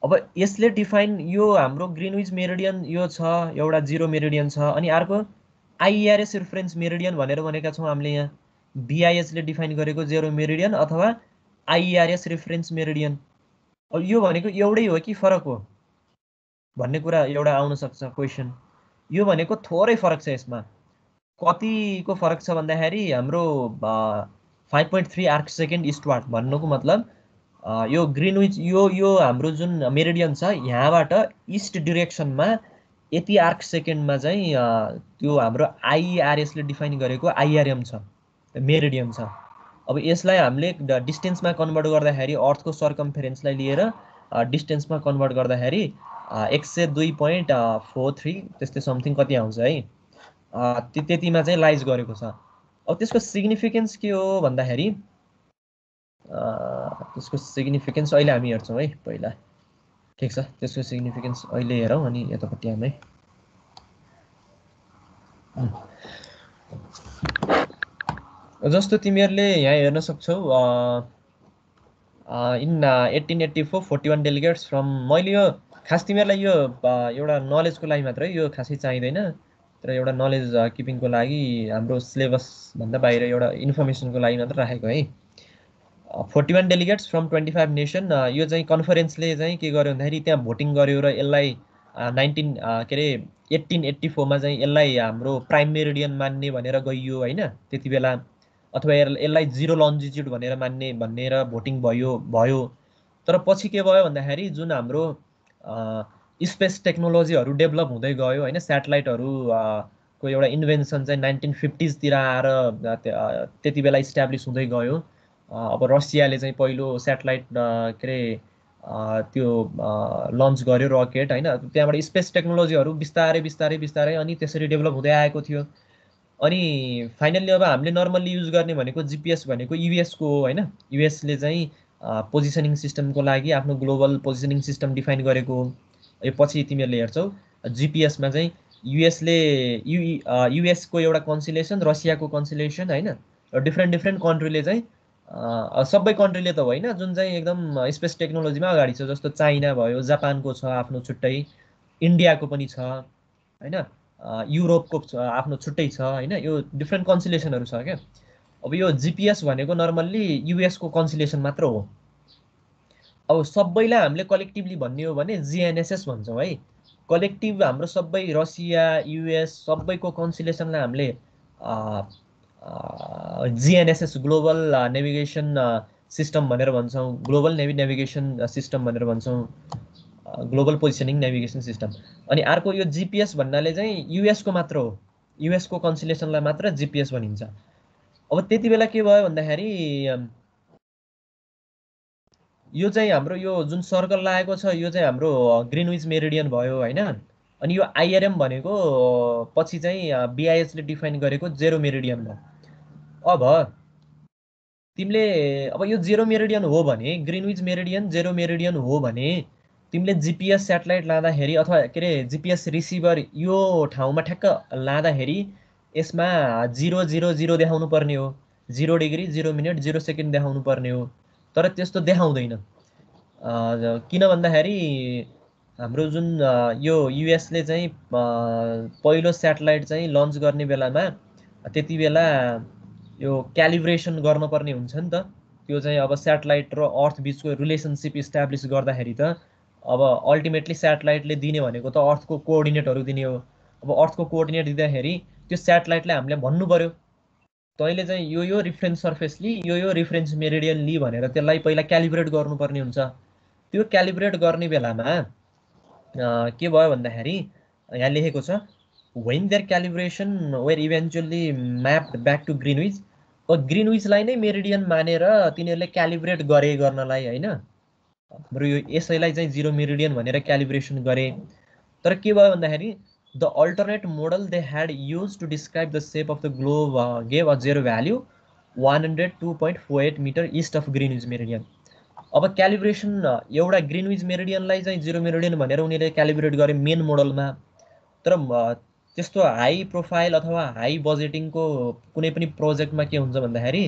S1: अब यसले डिफाइन यो हाम्रो ग्रिनविच मेरिडियन यो छ एउटा जिरो मेरिडियन छ अनि अर्को आइआरएस रिफरेन्स मेरिडियन भनेर भनेका छौँ हामीले यहाँ. बिआइएसले डिफाइन गरेको जेरो मेरिडियन अथवा आइआरएस रिफरेन्स मेरिडियन यो भनेको एउटै हो कि फरक हो? भन्ने कुरा एउटा आउन सक्छ क्वेसन यो भनेको थोरै फरक छ यसमा। कतिको फरक छ भन्दाखेरि हाम्रो five point three arc second eastward भन्नुको मतलब यो ग्रिनविच यो यो हाम्रो जुन मेरिडियन छ यहाँबाट इस्ट डिरेक्सनमा यति आर्क सेकेन्डमा चाहिँ त्यो हाम्रो आइआरएसले डिफाइन गरेको आइआरएम छ मेरिडियम छ। अब यसलाई हामीले डिस्टेन्समा कन्भर्ट गर्दाखेरि अर्थको सर्कम्फेरेन्सलाई लिएर डिस्टेन्समा कन्भर्ट गर्दाखेरि एक सय दुई पोइन्ट फोर थ्री त्यस्तै समथिङ कति आउँछ है। त्यतिमा चाहिँ लाइज गरेको छ। अब त्यसको सिग्निफिकेन्स के हो भन्दाखेरि त्यसको सिग्निफिकेन्स अहिले हामी हेर्छौँ है पहिला। ठिक छ त्यसको सिग्निफिकेन्स अहिले हेरौँ अनि यतापट्टि हामी जस्तो तिमीहरूले यहाँ हेर्न सक्छौ in eighteen eighty four forty one delegates from मैले यो खास तिमीहरूलाई यो एउटा नलेजको लागि मात्रै यो खासै चाहिँदैन। तर एउटा नलेज किपिङको लागि हाम्रो सिलेबसभन्दा बाहिर एउटा इन्फर्मेसनको लागि मात्र राखेको है। Forty one delegates from twenty five nation यो चाहिँ कन्फरेन्सले चाहिँ के गर्यो भन्दाखेरि त्यहाँ भोटिङ गर्यो र यसलाई नाइन्टिन के अरे एट्टिन एट्टी फोरमा चाहिँ यसलाई हाम्रो प्राइम मेरिडियन मान्ने भनेर गइयो होइन। त्यति बेला अथवा यसलाई जिरो लन्जिच्युड भनेर मान्ने भनेर भोटिङ भयो भयो। तर पछि के भयो भन्दाखेरि जुन हाम्रो स्पेस टेक्नोलोजीहरू डेभलप हुँदै गयो होइन स्याटेलाइटहरू को एउटा इन्भेन्सन चाहिँ नाइन्टिन फिफ्टिजतिर आएर त्यति बेला इस्ट्याब्लिस हुँदै गयो। अब रसियाले चाहिँ पहिलो सेटेलाइट के अरे त्यो लन्च गर्यो रकेट होइन? त्यहाँबाट स्पेस टेक्नोलोजीहरू बिस्तारै बिस्तारै बिस्तारै अनि त्यसरी डेभलप हुँदै आएको थियो। अनि फाइनल्ली अब हामीले नर्मल्ली युज गर्ने भनेको जिपिएस भनेको युएसको होइन? युएसले चाहिँ पोजिसनिङ सिस्टमको लागि आफ्नो ग्लोबल पोजिसनिङ सिस्टम डिफाइन गरेको यो पछि तिमीहरूले हेर्छौ जिपिएसमा चाहिँ युएसले यु युएसको एउटा कन्सिलेसन रसियाको कन्सिलेसन होइन? डिफ्रेन्ट डिफ्रेन्ट कन्ट्रीले चाहिँ सबै कन्ट्रीले त होइन जुन चाहिँ एकदम स्पेस टेक्नोलोजीमा अगाडि छ जस्तो चाइना भयो जापानको छ आफ्नो छुट्टै इन्डियाको पनि छ होइन? युरोपको आफ्नो छुट्टै छ होइन? यो डिफ्रेन्ट कन्सिलेसनहरू छ क्या? अब यो जिपिएस भनेको नर्मल्ली युएसको कन्सिलेसन मात्र हो। अब सबैलाई हामीले कलेक्टिभली भन्ने हो भने जिएनएसएस भन्छौँ है। कलेक्टिभ हाम्रो सबै रसिया युएस सबैको कन्सिलेसनलाई हामीले जिएनएसएस ग्लोबल नेभिगेसन सिस्टम भनेर भन्छौँ। ग्लोबल नेभि नेभिगेसन सिस्टम भनेर भन्छौँ। ग्लोबल पोजिसनिङ नेभिगेसन सिस्टम अनि अर्को यो जिपिएस भन्नाले चाहिँ युएसको मात्र हो। युएसको कन्सिलेसनलाई मात्र जिपिएस भनिन्छ। अब त्यति बेला के भयो भन्दाखेरि यो चाहिँ हाम्रो यो जुन सर्कल लागेको छ यो चाहिँ हाम्रो ग्रिनविच मेरिडियन भयो होइन? अनि यो आइआरएम भनेको पछि चाहिँ बिआइएसले डिफाइन गरेको जेरो मेरिडियन भयो अब तिमीले अब यो जेरो मेरिडियन हो भने ग्रिनविच मेरिडियन जेरो मेरिडियन हो भने तिमीले जिपिएस सेटेलाइट लाँदाखेरि अथवा के अरे जिपिएस रिसिभर यो ठाउँमा ठ्याक्क लाँदाखेरि यसमा जिरो जिरो जिरो देखाउनु पर्ने हो। Zero degree zero minute zero second देखाउनु पर्ने हो। तर त्यस्तो देखाउँदैन। किन भन्दाखेरि हाम्रो जुन यो युएसले चाहिँ पहिलो सेटेलाइट चाहिँ लन्च गर्ने बेलामा त्यति बेला यो क्यालिब्रेसन गर्नुपर्ने हुन्छ नि त। त्यो चाहिँ अब सेटेलाइट र अर्थ बिचको रिलेसनसिप इस्टाब्लिस गर्दाखेरि त अब अल्टिमेटली सेटेलाइटले दिने भनेको त अर्थको कोअर्डिनेटहरू दिने हो। अब अर्थको कोअर्डिनेट दिँदाखेरि त्यो सेटेलाइटलाई हामीले भन्नु पऱ्यो तैँले चाहिँ यो यो रिफरेन्स सर्फेस लि यो यो रिफरेन्स मेरिडियन लि भनेर त्यसलाई पहिला क्यालिब्रेट गर्नुपर्ने हुन्छ। त्यो क्यालिब्रेट गर्ने बेलामा के भयो भन्दाखेरि यहाँ लेखेको छ when their calibration were eventually map back to Greenwich ग्रिनविचलाई नै मेरिडियन मानेर तिनीहरूले क्यालिब्रेट गरे गर्नलाई होइन? हाम्रो यो यसैलाई चाहिँ जिरो मेरिडियन भनेर क्यालिब्रेसन गरे। तर के भयो भन्दाखेरि the alternate model they had use to describe the shape of the globe gave a zero value one hundred two point four eight metre east of Greenwich meridian अब क्यालिब्रेसन एउटा ग्रिनविज मेरिडियनलाई चाहिँ जिरो मेरिडियन भनेर उनीहरूले क्यालिब्रेट गरे मेन मोडलमा तर त्यस्तो हाई प्रोफाइल अथवा हाई बजेटिङको कुनै पनि प्रोजेक्टमा के हुन्छ भन्दाखेरि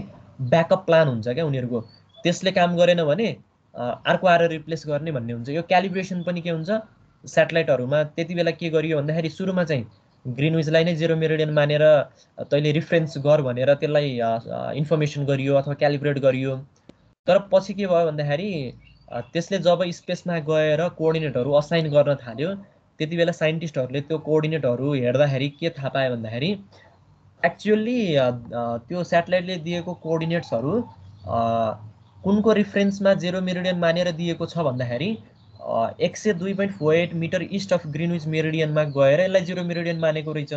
S1: ब्याकअप प्लान हुन्छ क्या उनीहरूको। त्यसले काम गरेन भने अर्को आएर रिप्लेस गर्ने भन्ने हुन्छ। यो क्यालिब्रेसन पनि के हुन्छ? सेटेलाइटहरूमा त्यति बेला के गरियो भन्दाखेरि सुरुमा चाहिँ ग्रिनविजलाई नै जेरो मेरिडियन मानेर तैँले रिफरेन्स गर भनेर त्यसलाई इन्फर्मेसन गरियो अथवा क्यालिब्रेट गरियो। तर पछि के भयो भन्दाखेरि त्यसले जब स्पेसमा गएर कोअर्डिनेटहरू असाइन गर्न थाल्यो त्यति बेला साइन्टिस्टहरूले त्यो कोअर्डिनेटहरू हेर्दाखेरि के थाहा पायो भन्दाखेरि एक्चुअल्ली त्यो सेटेलाइटले दिएको कोअर्डिनेट्सहरू कुनको रिफरेन्समा जेरो मेरिडियन मानेर दिएको छ भन्दाखेरि एक सय दुई point four eight metre east of Greenwich मेरिडियनमा गएर यसलाई जिरो मेरिडियन मानेको रहेछ।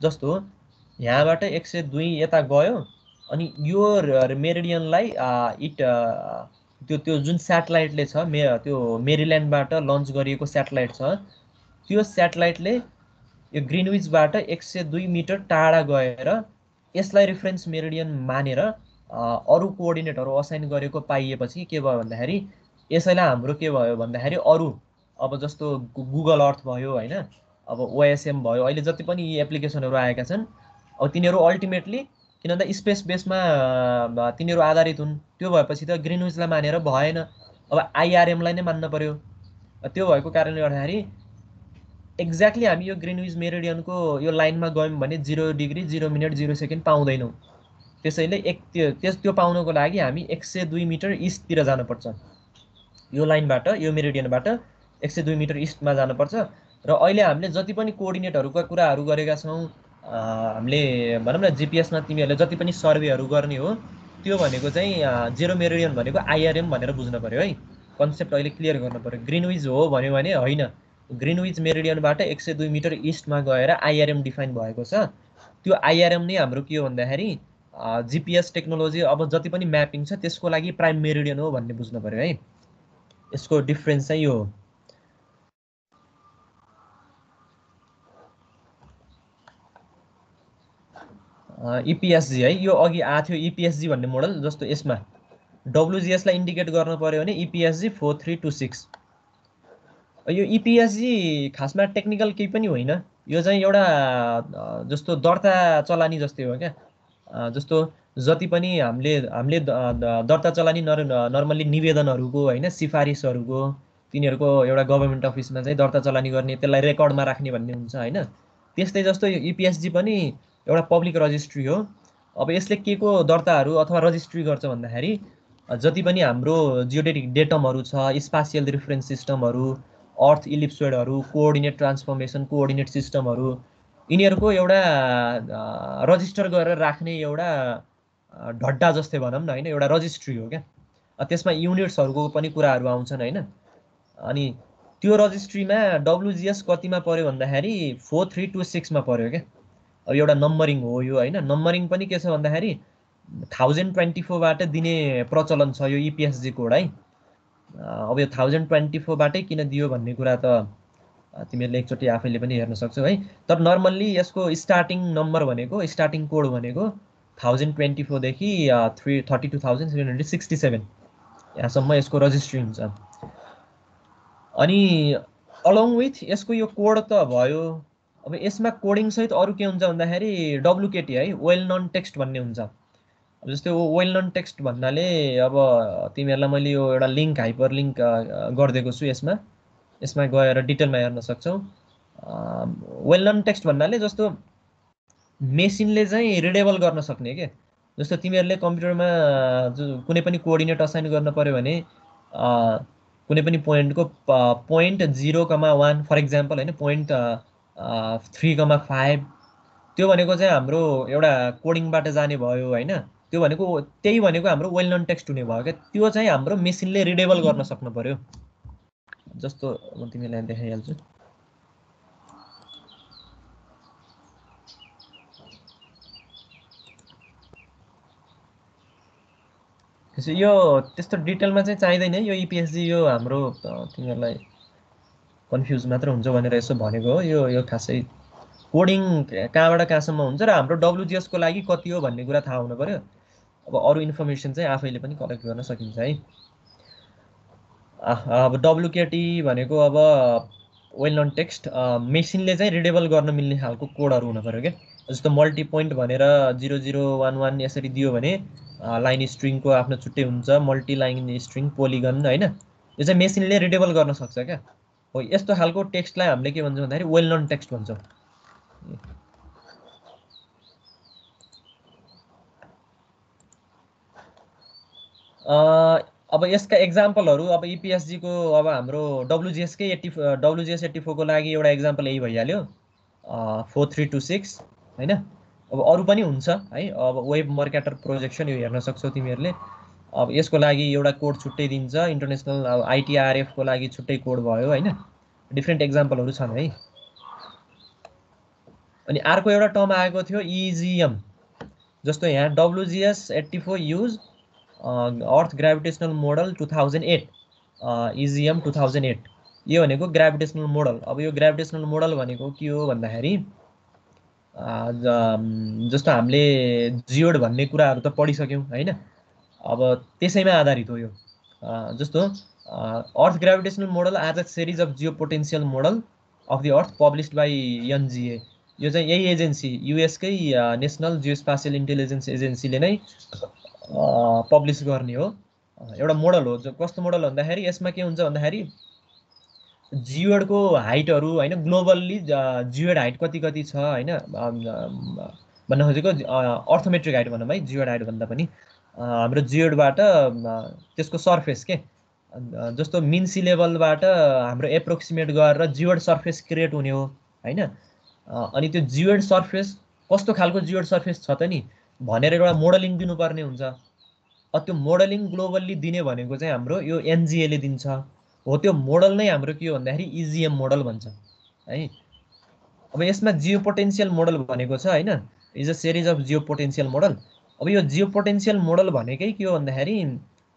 S1: जस्तो यहाँबाट एक सय दुई यता गयो अनि यो मेरिडियनलाई इट त्यो त्यो जुन सेटेलाइटले छ मे त्यो मेरिल्यान्डबाट लन्च गरिएको सेटेलाइट छ त्यो सेटेलाइटले यो ग्रिनविचबाट एक सय दुई मिटर टाढा गएर यसलाई रिफरेन्स मेरिडियन मानेर अरू कोअर्डिनेटहरू असाइन गरेको पाइएपछि के भयो भन्दाखेरि यसैलाई हाम्रो के भयो भन्दाखेरि अरू अब जस्तो गुगल अर्थ भयो होइन अब ओएसएम भयो अहिले जति पनि यी एप्लिकेसनहरू आएका छन् अब तिनीहरू अल्टिमेटली किन भन्दा स्पेस बेसमा तिनीहरू आधारित हुन्। त्यो भएपछि त ग्रिनविचलाई मानेर भएन। अब आइआरएमलाई नै मान्न पऱ्यो त्यो भएको कारणले गर्दाखेरि एक्ज्याक्टली हामी यो ग्रिनविच मेरिडियनको यो लाइनमा गयौँ भने zero degree zero minute zero second पाउँदैनौँ। त्यसैले एक त्यो त्यस त्यो पाउनको लागि हामी एक सय दुई मिटर इस्टतिर जानुपर्छ। यो लाइनबाट यो मेरिडियनबाट एक सय दुई मिटर इस्टमा जानुपर्छ। र अहिले हामीले जति पनि कोअर्डिनेटहरूका कुराहरू गरेका छौँ हामीले भनौँ न जिपिएसमा तिमीहरूले जति पनि सर्वेहरू गर्ने हो त्यो भनेको चाहिँ जेरो मेरिडियन भनेको आइआरएम भनेर बुझ्नु पऱ्यो है। कन्सेप्ट अहिले क्लियर गर्नु पऱ्यो ग्रिनविज हो भन्यो भने होइन। ग्रिनविज मेरिडियनबाट एक सय दुई मिटर इस्टमा गएर आइआरएम डिफाइन भएको छ। त्यो आइआरएम नै हाम्रो के हो भन्दाखेरि जिपिएस टेक्नोलोजी अब जति पनि म्यापिङ छ त्यसको लागि प्राइम मेरिडियन हो भन्ने बुझ्नु पऱ्यो है। यसको डिफ्रेन्स चाहिँ यो हो। इपिएसजी है। यो अघि आएको थियो इपिएसजी भन्ने मोडल जस्तो यसमा डब्लुजिएसलाई इन्डिकेट गर्नु पऱ्यो भने EPSG four three two six यो इपिएसजी खासमा टेक्निकल केही पनि होइन। यो चाहिँ एउटा जस्तो दर्ता चलानी जस्तै हो क्या। जस्तो जति पनि हामीले हामीले दर्ता चलानी नर नर्मल्ली निवेदनहरूको होइन सिफारिसहरूको तिनीहरूको एउटा गभर्मेन्ट अफिसमा चाहिँ दर्ता चलानी गर्ने त्यसलाई रेकर्डमा राख्ने भन्ने हुन्छ होइन। त्यस्तै जस्तो यो इपिएसजी पनि एउटा पब्लिक रजिस्ट्री हो। अब यसले के को दर्ताहरू अथवा रजिस्ट्री गर्छ भन्दाखेरि जति पनि हाम्रो जियोडेटिक डेटमहरू छ स्पासियल रिफरेन्स सिस्टमहरू अर्थ इलिप्सोइडहरू कोअर्डिनेट ट्रान्सफर्मेसन कोअर्डिनेट सिस्टमहरू यिनीहरूको एउटा रजिस्टर गरेर राख्ने एउटा ढड्डा जस्तै भनौँ न होइन एउटा रजिस्ट्री हो क्या। त्यसमा युनिट्सहरूको पनि कुराहरू आउँछन् होइन। अनि त्यो रजिस्ट्रीमा डब्लुजिएस कतिमा पऱ्यो भन्दाखेरि फोर थ्री टू सिक्समा पऱ्यो क्या। अब एउटा नम्बरिङ हो यो होइन? नम्बरिङ पनि के छ भन्दाखेरि थाउजन्ड ट्वेन्टी फोरबाट दिने प्रचलन छ यो इपिएसजी कोड है? अब यो थाउजन्ड ट्वेन्टी फोरबाटै किन दियो भन्ने कुरा त तिमीहरूले एकचोटि आफैले पनि हेर्न सक्छौ है? तर नर्मल्ली यसको स्टार्टिङ नम्बर भनेको स्टार्टिङ कोड भनेको thousand twenty फोरदेखि three thirty two thousand three hundred sixty seven यहाँसम्म यसको रजिस्ट्री हुन्छ। अनि अलङ विथ यसको यो कोड त भयो अब यसमा कोडिङसहित अरू के हुन्छ भन्दाखेरि डब्लुकेटी है वेल नन टेक्स्ट भन्ने हुन्छ। अब जस्तै वेल नन टेक्स्ट भन्नाले अब तिमीहरूलाई मैले यो एउटा लिङ्क हाइपर लिङ्क गरिदिएको छु यसमा। यसमा गएर डिटेलमा हेर्न सक्छौ। वेल नन टेक्स्ट भन्नाले जस्तो मेसिनले चाहिँ रिडेबल गर्न सक्ने के? जस्तो तिमीहरूले कम्प्युटरमा कुनै पनि कोअर्डिनेट असाइन गर्न पऱ्यो भने कुनै पनि पोइन्टको point zero comma one for example होइन पोइन्ट थ्री कमा फाइभ त्यो भनेको चाहिँ हाम्रो एउटा कोडिङबाट जाने भयो होइन। त्यो भनेको त्यही भनेको हाम्रो वेल नन टेक्स्ट हुने भयो क्या। त्यो चाहिँ हाम्रो मेसिनले रिडेबल गर्न सक्नु पऱ्यो जस्तो म तिमीलाई देखाइहाल्छु। यो त्यस्तो डिटेलमा चाहिँ चाहिँदैन। यो इपिएसजी यो हाम्रो तिमीहरूलाई कन्फ्युज मात्र हुन्छ भनेर यसो भनेको हो। यो यो खासै कोडिङ कहाँबाट कहाँसम्म हुन्छ र हाम्रो डब्लुजिएसको लागि कति हो भन्ने कुरा थाहा हुनु पऱ्यो अब अरू इन्फर्मेसन चाहिँ आफैले पनि कलेक्ट गर्न सकिन्छ है। अब डब्लुकेटी भनेको अब वेल नन टेक्स्ट मेसिनले चाहिँ रिडेबल गर्न मिल्ने खालको कोडहरू हुनु पऱ्यो क्या। जस्तो मल्टी पोइन्ट भनेर जिरो जिरो वान वान यसरी दियो भने लाइन स्ट्रिङको आफ्नो छुट्टै हुन्छ मल्टी लाइन स्ट्रिङ पोलिगन होइन। यो चाहिँ मेसिनले रिडेबल गर्न सक्छ क्या। हो यस्तो खालको टेक्स्टलाई हामीले के भन्छौँ भन्दाखेरि वेल नन टेक्स्ट भन्छौँ। अब यसका एक्जाम्पलहरू अब इपिएसजीको अब हाम्रो डब्लुजिएसकै एट्टी डब्लुजिएस एट्टी फोरको लागि एउटा एक्जाम्पल यही भइहाल्यो। फोर थ्री टू सिक्स होइन? अब अरू पनि हुन्छ है? अब वेब मर्क्याटर प्रोजेक्सन यो हेर्न सक्छौ तिमीहरूले। अब यसको लागि एउटा कोड छुट्टै दिन्छ। इन्टरनेसनल अब आइटिआरएफको लागि छुट्टै कोड भयो होइन? डिफ्रेन्ट एक्जाम्पलहरू छन् है? अनि अर्को एउटा टर्म आएको थियो इजिएम जस्तो यहाँ WGS eighty four use earth gravitational model two thousand eight EGM two thousand eight यो भनेको ग्राभिटेसनल मोडल अब यो ग्राभिटेसनल मोडल भनेको के हो भन्दाखेरि जस्तो हामीले जियोड भन्ने कुराहरू त पढिसक्यौँ होइन? अब त्यसैमा आधारित हो यो। जस्तो earth gravitational model the series of geopotential model of the earth published by NGA यो चाहिँ यही एजेन्सी युएसकै नेसनल जियो स्पासियल इन्टेलिजेन्स एजेन्सीले नै पब्लिस गर्ने हो। एउटा मोडल हो जो कस्तो मोडल भन्दाखेरि यसमा के हुन्छ भन्दाखेरि जियोडको हाइटहरू होइन ग्लोबल्ली जियोड हाइट कति कति छ होइन भन्न खोजेको अर्थोमेट्रिक हाइट भनौँ है जियोड हाइट भन्दा पनि। हाम्रो जियोडबाट त्यसको सर्फेस के? जस्तो मिन सी लेभलबाट हाम्रो एप्रोक्सिमेट गरेर जियोड सर्फेस क्रिएट हुने हो होइन? अनि त्यो जियोड सर्फेस कस्तो खालको जियोड सर्फेस छ त नि? भनेर एउटा मोडलिङ दिनुपर्ने हुन्छ। त्यो मोडलिङ ग्लोबल्ली दिने भनेको चाहिँ हाम्रो यो एनजिएले दिन्छ। हो त्यो मोडल नै हाम्रो के हो भन्दाखेरि इजिएम मोडल भन्छ है? अब यसमा जियो पोटेन्सियल मोडल भनेको छ होइन? Is a series of geo potential model अब यो जियो पोटेन्सियल मोडल भनेकै के हो भन्दाखेरि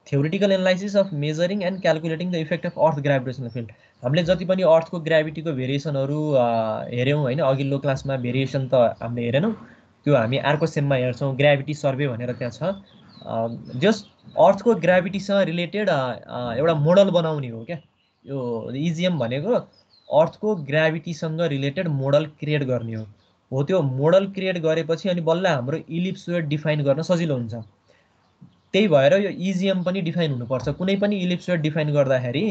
S1: theoretical analysis of measuring and calculating the effect of earth gravitational field हामीले जति पनि अर्थको ग्राभिटीको भेरिएसनहरू हेऱ्यौँ होइन अघिल्लो क्लासमा भेरिएसन त हामीले हेरेनौँ। त्यो हामी अर्को सेममा हेर्छौँ ग्राभिटी सर्वे भनेर त्यहाँ छ। जस्ट अर्थको ग्राभिटीसँग रिलेटेड एउटा मोडल बनाउने हो क्या। यो इजिएम भनेको अर्थको ग्राभिटीसँग रिलेटेड मोडल क्रिएट गर्ने हो। हो त्यो मोडल क्रिएट गरेपछि अनि बल्ल हाम्रो इलिप्सोइड डिफाइन गर्न सजिलो हुन्छ। त्यही भएर यो इजिएम पनि डिफाइन हुनुपर्छ। कुनै पनि इलिप्सोइड डिफाइन गर्दाखेरि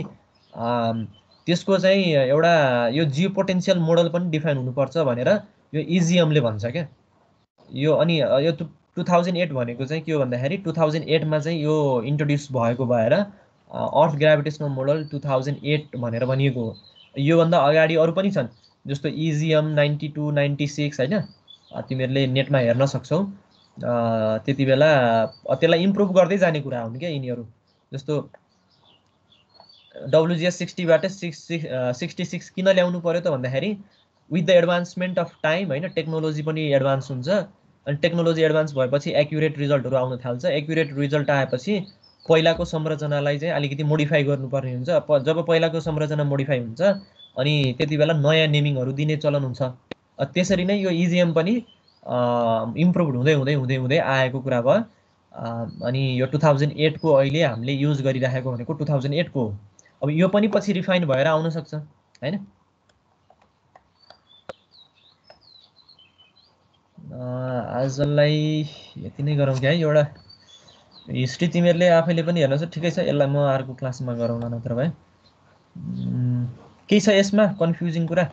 S1: त्यसको चाहिँ एउटा यो जियो पोटेन्सियल मोडल पनि डिफाइन हुनुपर्छ भनेर यो इजिएमले भन्छ क्या। यो अनि यो टु थाउजन्ड एट भनेको चाहिँ के हो भन्दाखेरि टु थाउजन्ड एटमा चाहिँ यो इन्ट्रोड्युस भएको भएर earth gravitational model two thousand eight भनेर भनिएको हो। योभन्दा अगाडि अरू पनि छन्। जस्तो EGM ninety two ninety six होइन तिमीहरूले नेटमा हेर्न सक्छौ। त्यति बेला त्यसलाई इम्प्रुभ गर्दै जाने कुरा हुन् क्या यिनीहरू। जस्तो डब्लुजिएस सिक्सटीबाट सिक्स सिक्सटी सिक्स किन ल्याउनु पऱ्यो त भन्दाखेरि with the advancement of time होइन टेक्नोलोजी पनि एडभान्स हुन्छ। अनि टेक्नोलोजी एडभान्स भएपछि एक्युरेट रिजल्टहरू आउन थाल्छ। एक्युरेट रिजल्ट आएपछि पहिलाको संरचनालाई चाहिँ अलिकति मोडिफाई गर्नुपर्ने हुन्छ। जब पहिलाको संरचना मोडिफाई हुन्छ अनि त्यति बेला नयाँ नेमिङहरू दिने चलन हुन्छ। त्यसरी नै यो इजिएम पनि इम्प्रुभ हुँदै हुँदै हुँदै हुँदै आएको कुरा भयो। अनि यो टु थाउजन्ड एटको अहिले हामीले युज गरिराखेको भनेको टु थाउजन्ड एटको हो। अब यो पनि पछि रिफाइन भएर आउन सक्छ होइन? आजलाई यति नै गरौँ क्या है एउटा हिस्ट्री तिमीहरूले आफैले पनि हेर्नु छ ठिकै छ यसलाई म अर्को क्लासमा गरौँला नत्र भए। केही छ यसमा? कन्फ्युजिङ कुरा।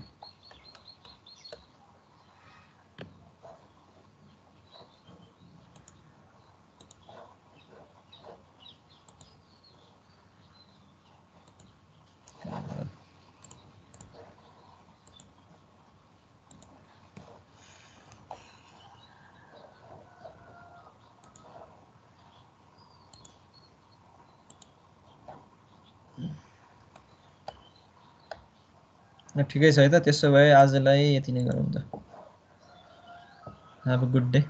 S1: ठिकै छ है त त्यसो भए आजलाई यति नै गरौँ त हेभ अ गुड डे.